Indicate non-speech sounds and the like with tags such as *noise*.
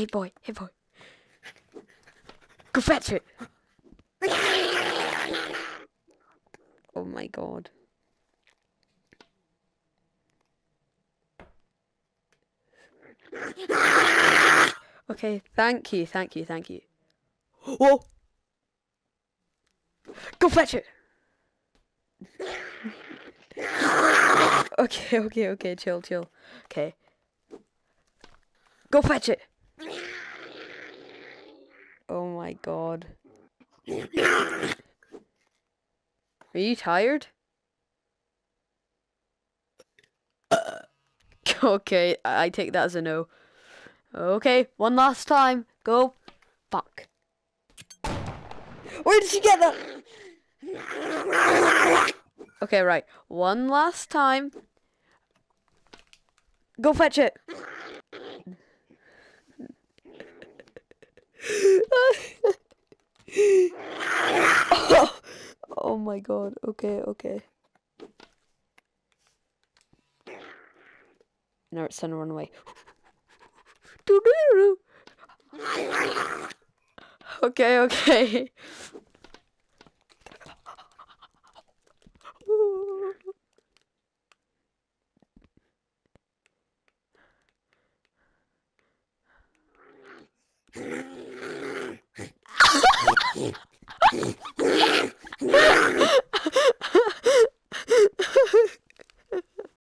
Hey boy, hey boy. Go fetch it. Oh my god. Okay, thank you, thank you, thank you. *gasps* Whoa! Go fetch it! *laughs* okay, okay, okay, chill, chill. Okay. Go fetch it! My god. Are you tired? *laughs* okay, I I take that as a no. Okay, one last time. Go. Fuck. Where did she get that? Okay, right. One last time. Go fetch it. *laughs* oh, my god. Okay, okay. Now it's time to run away. *laughs* Okay, okay. *laughs* Yeah. *laughs*